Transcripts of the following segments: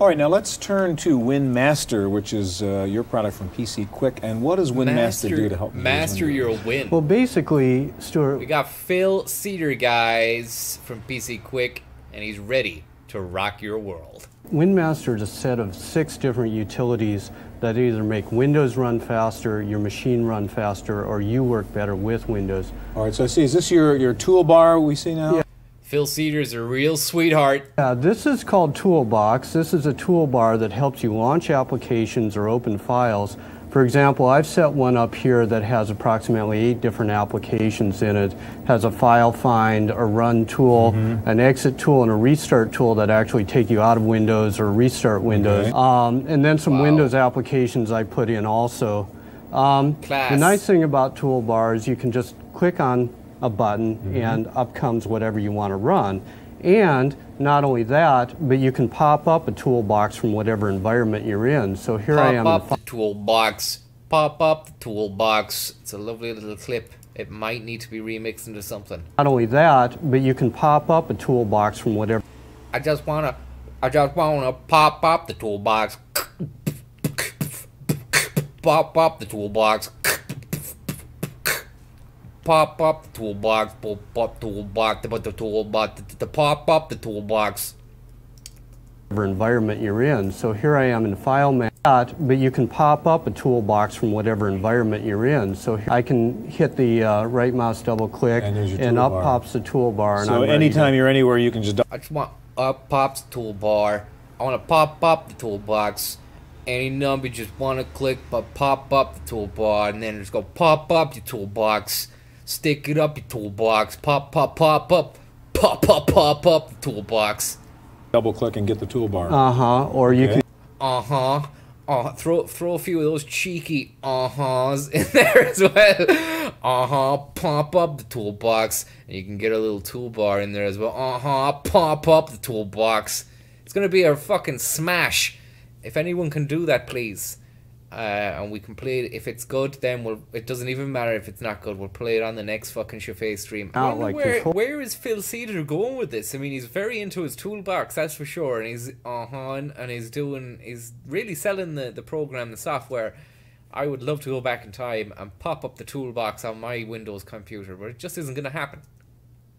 All right, now let's turn to WinMaster, which is uh, your product from PC Quick. And what does WinMaster Master, do to help master your win? Well, basically, Stuart, we got Phil Cedar, guys, from PC Quick, and he's ready to rock your world. WinMaster is a set of six different utilities that either make Windows run faster, your machine run faster, or you work better with Windows. All right, so I see, is this your, your toolbar we see now? Yeah. Phil Cedar's a real sweetheart. Yeah, this is called Toolbox. This is a toolbar that helps you launch applications or open files. For example, I've set one up here that has approximately eight different applications in it. Has a file find, a run tool, Mm-hmm. an exit tool, and a restart tool that actually take you out of Windows or restart Windows. Okay. Um, and then some Wow. Windows applications I put in also. Um, Class. The nice thing about toolbars, you can just click on a button Mm-hmm. and up comes whatever you want to run. And not only that, but you can pop up a toolbox from whatever environment you're in. So here I am. in up the toolbox. Pop up the toolbox. It's a lovely little clip. It might need to be remixed into something. Not only that, but you can pop up a toolbox from whatever. I just wanna, I just wanna pop up the toolbox. Pop up the toolbox. Pop up the toolbox. Pop up toolbox. The the toolbox. The pop up the toolbox. Whatever environment you're in. So here I am in file manager, but you can pop up a toolbox from whatever environment you're in. So here I can hit the uh, right mouse double click And there's your up pops the toolbar. And So I'm to- anytime you're anywhere, you can just. I just want up pops toolbar. I want to pop up the toolbox. Any number you just want to click, but pop up the toolbar, and then just go pop up your toolbox. Stick it up your toolbox. Pop, pop, pop up. Pop, pop, pop up the toolbox. double click and get the toolbar. Uh huh. Or you Okay. can Uh huh. Uh, throw throw a few of those cheeky uh huhs in there as well. Uh huh. Pop up the toolbox, and you can get a little toolbar in there as well. Uh huh. Pop up the toolbox. It's gonna be a fucking smash. If anyone can do that, please. Uh, and we can play it. If it's good, then we'll. It doesn't even matter if it's not good. We'll play it on the next fucking Chaffee stream. I Out like where, control- where is Phil Cedar going with this? I mean, he's very into his toolbox, that's for sure, and he's huh, and he's doing, he's really selling the the program, the software. I would love to go back in time and pop up the toolbox on my Windows computer, but it just isn't going to happen.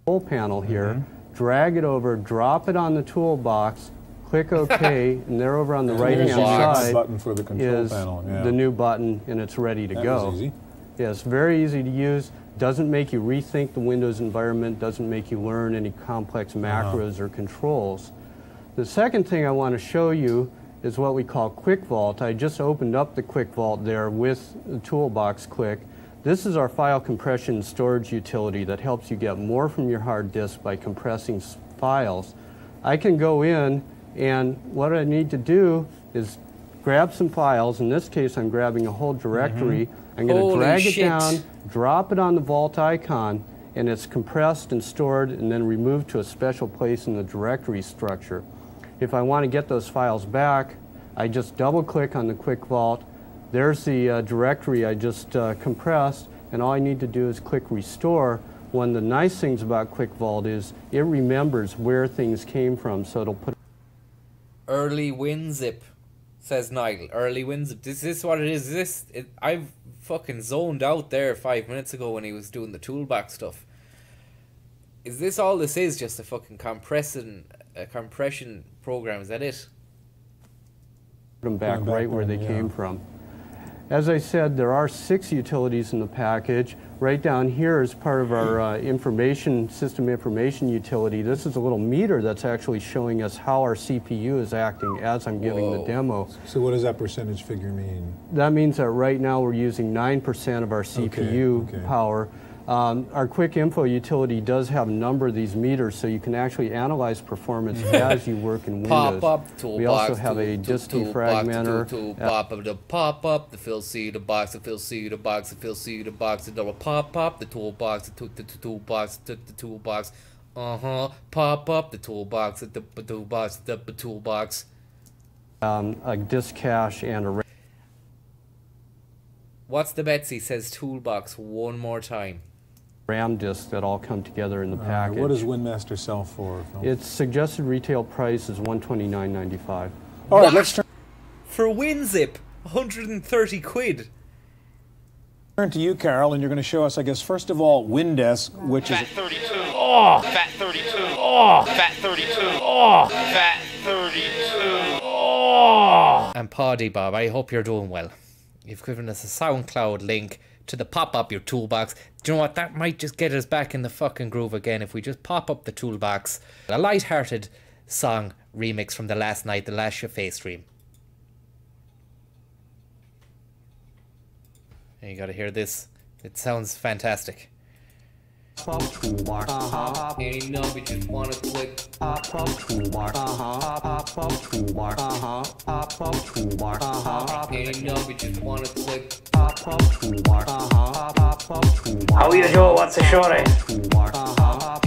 control panel here, drag it over, drop it on the toolbox, click OK, and there over on the right hand there's your next side button for the control is panel. Yeah. the new button, and it's ready to That go. was easy. Yes, very easy to use. Doesn't make you rethink the Windows environment. Doesn't make you learn any complex Uh-huh. macros or controls. The second thing I want to show you is what we call Quick Vault. I just opened up the Quick Vault there with the toolbox click. This is our file compression and storage utility that helps you get more from your hard disk by compressing files. I can go in and what I need to do is grab some files. In this case, I'm grabbing a whole directory. I'm going to drag shit. it down, drop it on the vault icon, and it's compressed and stored and then removed to a special place in the directory structure. If I want to get those files back, I just double click on the Quick Vault. There's the uh, directory I just uh, compressed, and all I need to do is click Restore. One of the nice things about Quick Vault is it remembers where things came from, so it'll put Early WinZip, says Nigel. Early WinZip. This is this what it is? Is this it, I've fucking zoned out there five minutes ago when he was doing the toolbox stuff. Is this all this is? Just a fucking compression, a compression program? Is that it? them back them back right where they yeah. came from. As I said, there are six utilities in the package. Right down here is part of our uh, information system information utility. This is a little meter that's actually showing us how our CPU is acting as I'm giving the demo. So what does that percentage figure mean? That means that right now we're using 9% of our CPU okay. power. Um, our quick info utility does have a number of these meters, so you can actually analyze performance as you work in Windows. Pop up toolbox. we also have tool- a toolbox, defragmenter. Tool, tool, uh, pop up the pop up the fill C the box the fill C the box the fill C the box the double pop up the toolbox the, tool- the, the toolbox the, the toolbox. Uh huh. Pop up the toolbox the, the toolbox the, the toolbox. um, a disk cache and a What's the Betsy says toolbox one more time. RAM disk that all come together in the Uh, package. what does WinMaster sell for? Phil? its suggested retail price is $129.95. All right, What? let's turn, For WinZip, 130 quid. turn to you, Carol, and you're going to show us, I guess, first of all, Windesk, which is Fat 32. Oh. Fat 32. Oh. Fat 32. Oh. Fat 32. Oh! And Paddy Bob, I hope you're doing well. You've given us a SoundCloud link to the pop up your toolbox. Do you know what? That might just get us back in the fucking groove again if we just pop up the toolbox. A light-hearted song remix from the last night, the last Chaffee stream. And you gotta hear this. It sounds fantastic. Pop toolbar. Uh-huh. Ain't no bitches wanna click. Pop pop toolbar. Uh-huh. Pop pop toolbar. Uh-huh. Pop pop toolbar. Uh-huh. Ain't no bitches wanna click. How are you, Joe? What's the show name? Toolbar. Uh-huh.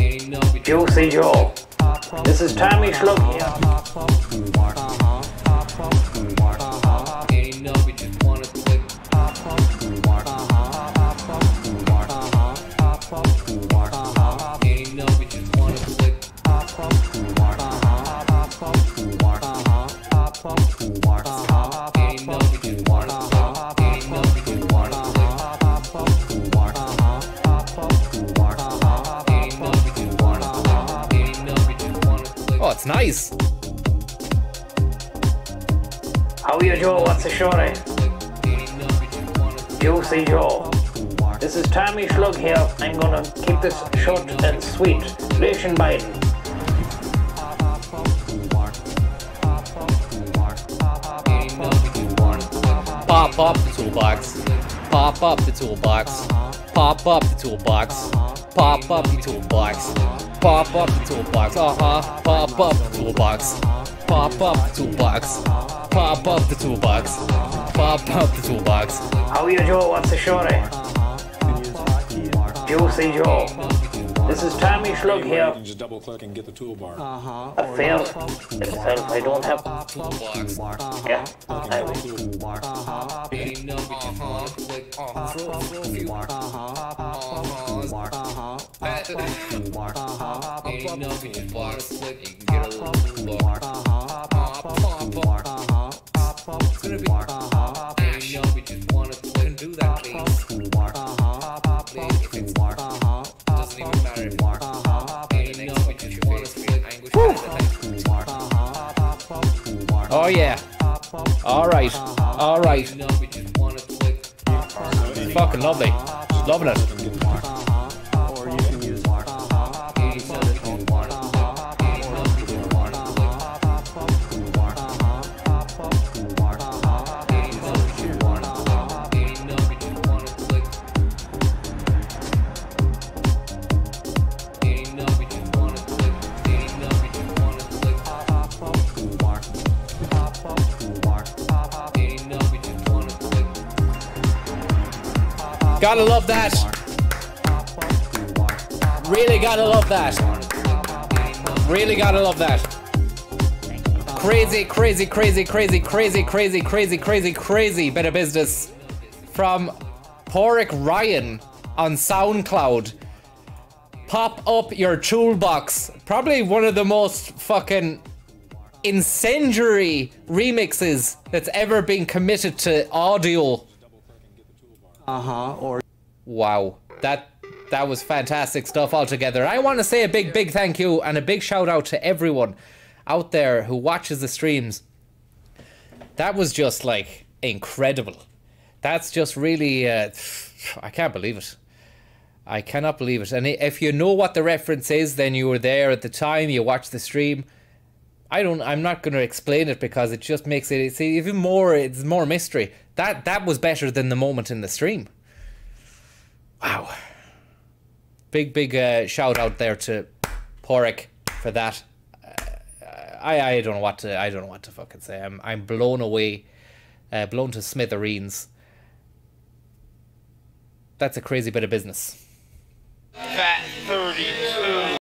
Juicy Joe. This is Tommy Shlug here. Oh, nice. How are you, Joe? What's the shorty? Hey, no, we just wanna click. Juicy Joe. This is Tommy Shlug here. I'm gonna keep this short and sweet. Relation Biden. Hey, no, we just. Pop up the toolbox. Pop up the toolbox. Pop up the toolbox. Pop up the toolbox. Pop up the toolbox. Uh huh. Pop up the toolbox. Pop up the toolbox. Pop up the toolbox. Pop up the toolbox. How are you, Joe? What's the shorty? Juicy Joe. This is Tommy Shlug here. You can just double click and get the toolbar. Uh-huh. I failed. I failed. I don't have toolbar. Yeah. I will. Toolbar. Uh-huh. Any number you want, click on. Toolbar. Uh-huh. Uh-huh. Toolbar. Uh-huh. Any number you want, click and get a toolbar. Uh-huh. Toolbar. Uh-huh. It's gonna be. Uh-huh. Any number you want to click and do that, please. Oh yeah. All right. All right. No, we just wanna click. Fucking lovely. Loving it. Gotta love that. Really gotta love that. Really gotta love that. Crazy, crazy, crazy, crazy, crazy, crazy, crazy, crazy, crazy bit of business from Porrick Ryan on SoundCloud. Pop up your toolbox. Probably one of the most fucking incendiary remixes that's ever been committed to audio. Uh-huh. Or Wow, that that was fantastic stuff altogether. I want to say a big, big thank you and a big shout out to everyone out there who watches the streams. That was just like incredible. That's just really, uh, I can't believe it. I cannot believe it. And if you know what the reference is, then you were there at the time. You watched the stream. I don't. I'm not going to explain it because it just makes it. It's even more. It's more mystery. That that was better than the moment in the stream. Wow. Big big uh, shout out there to Porrick for that. Uh, I I don't know what to I don't know what to fucking say. I'm I'm blown away, uh, blown to smithereens. That's a crazy bit of business. Fat 32.